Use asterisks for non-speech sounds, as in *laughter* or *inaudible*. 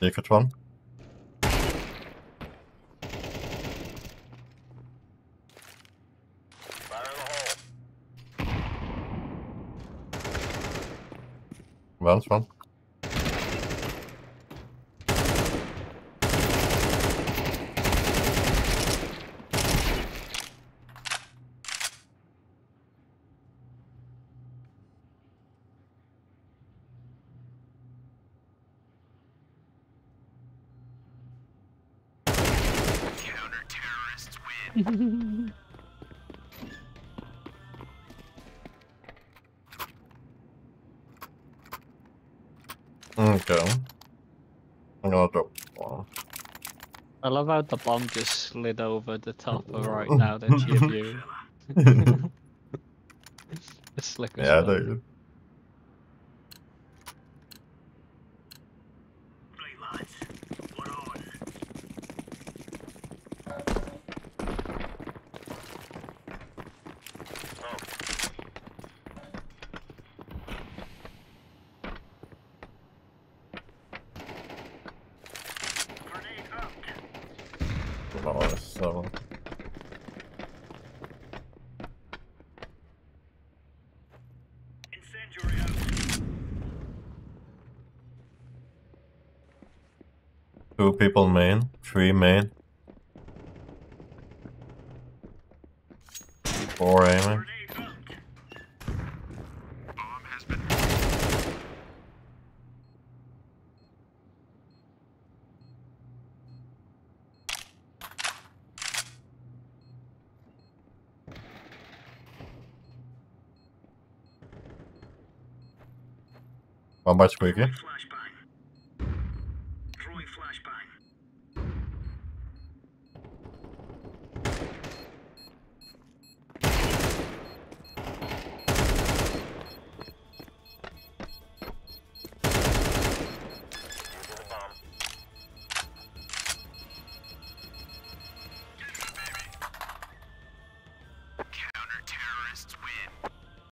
Secret one. Vent one. Okay. I'm gonna drop one. I love how the bomb just slid over the top of *laughs* right now that you view. *laughs* *laughs* it's slick as yeah, dude. Nice, seven. Two people main, three main. Four aiming. Flashbang. Throwing flashbang.